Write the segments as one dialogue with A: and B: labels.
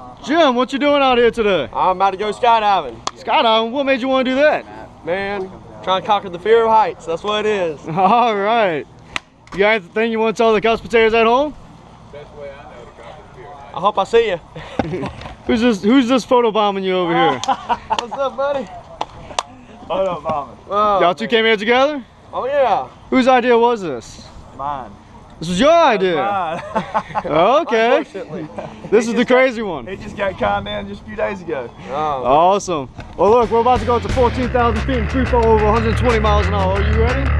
A: Uh-huh. Jim, what you doing out here today?
B: I'm about to go skydiving.
A: Skydiving? What made you want to do that?
B: Man, trying to conquer the fear of heights. That's what it is.
A: All right. You got anything you want to tell the couch potatoes at home?
B: Best way I know to conquer fear. I hope I see you.
A: Who's this? Who's this photo bombing you over here?
B: What's up, buddy?
C: Hold up, mama.
B: Oh,
A: Y'all two came here together?
B: oh yeah.
A: Whose idea was this?
C: Mine.
A: This was your idea. Okay. This is the crazy one.
C: he just got calmed down just a few days ago.
B: Oh.
A: Awesome. Well, look, we're about to go up to 14,000 feet and free fall over 120 miles an hour. Are you ready?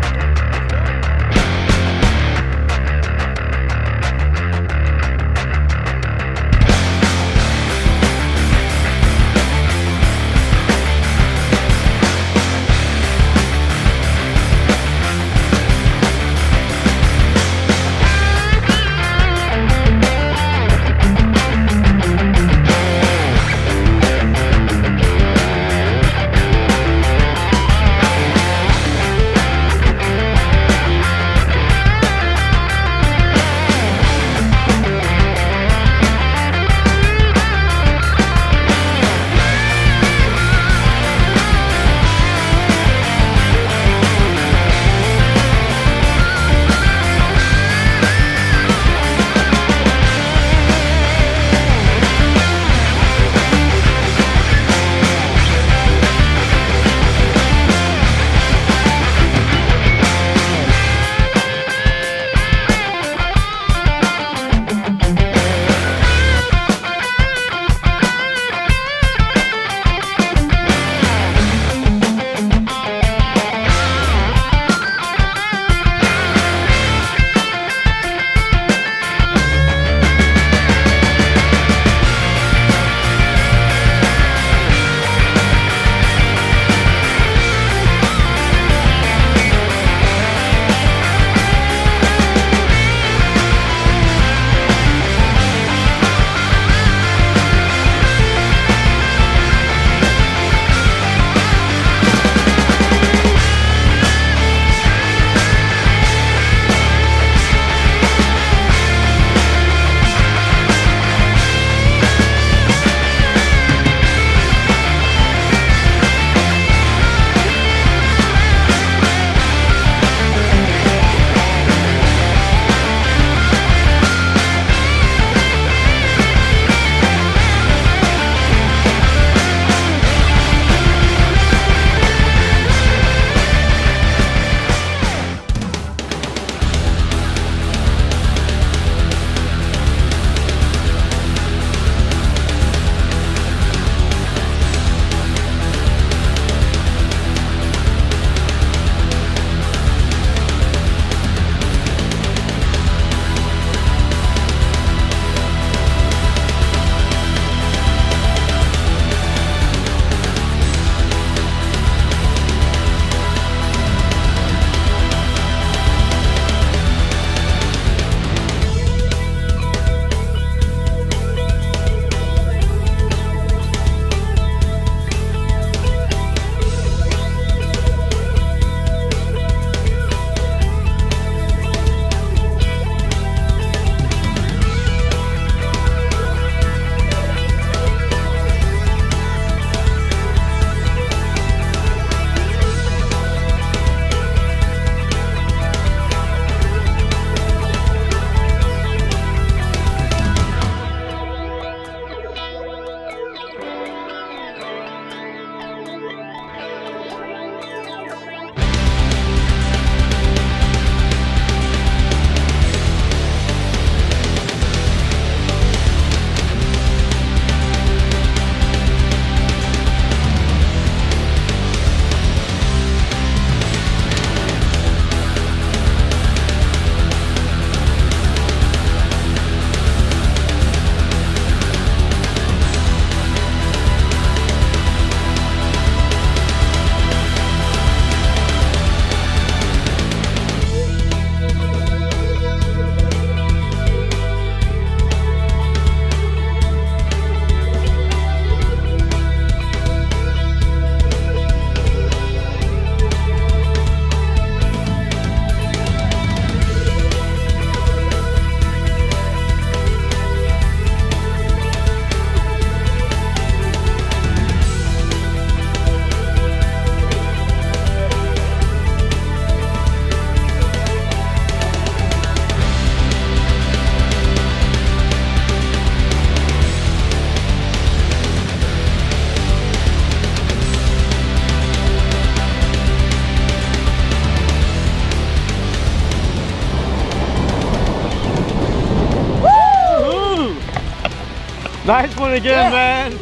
A: Nice one again, man.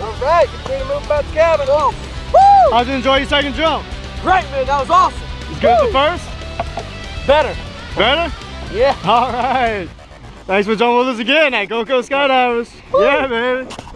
B: All right, get ready to move about the cabin. Oh, Woo!
A: How'd you enjoy your second jump?
B: great, man. That was awesome.
A: As good as the first?
B: Better.
A: Better?
B: Yeah.
A: All right. Thanks for jumping with us again at Gold Coast Skydivers. Yeah, baby.